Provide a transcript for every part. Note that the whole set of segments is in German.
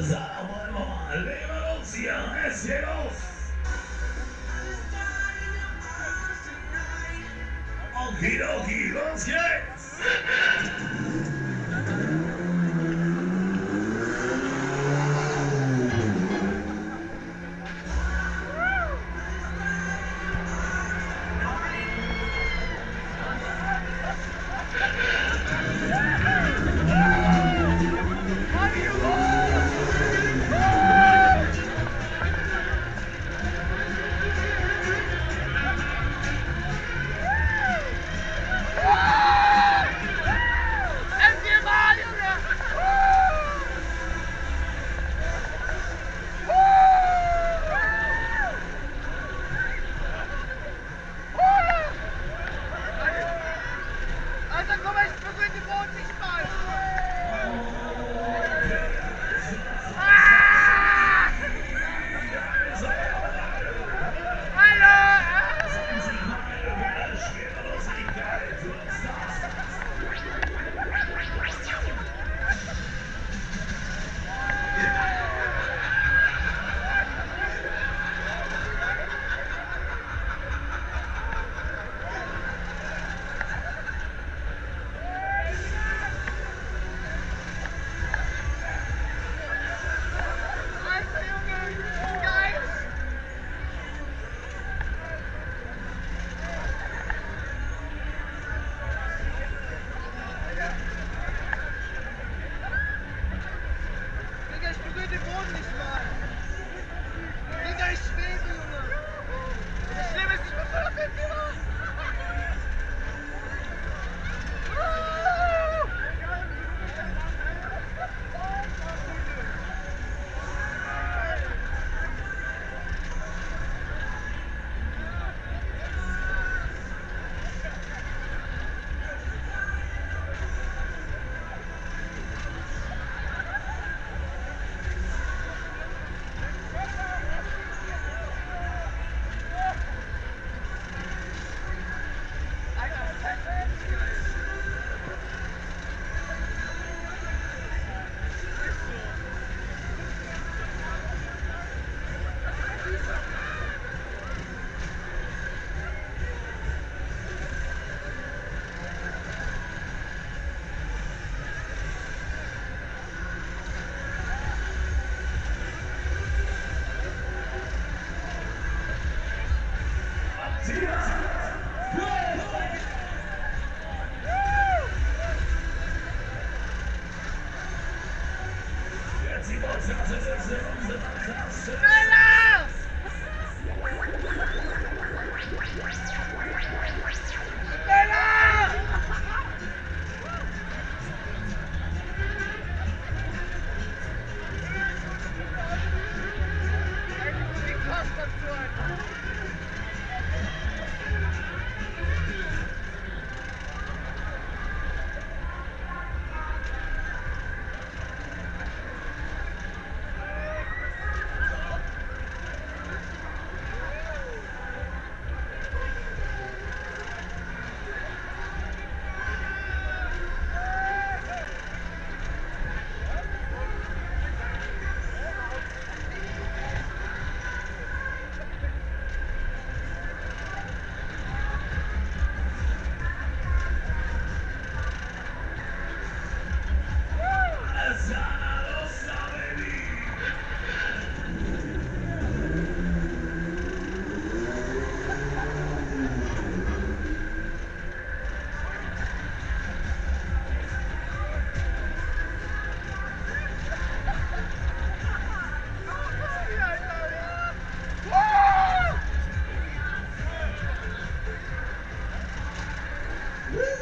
Salomon, Leverkusen, es geht auf!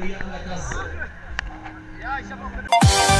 Mobilier an der Kasse. Ja, ich habe auch...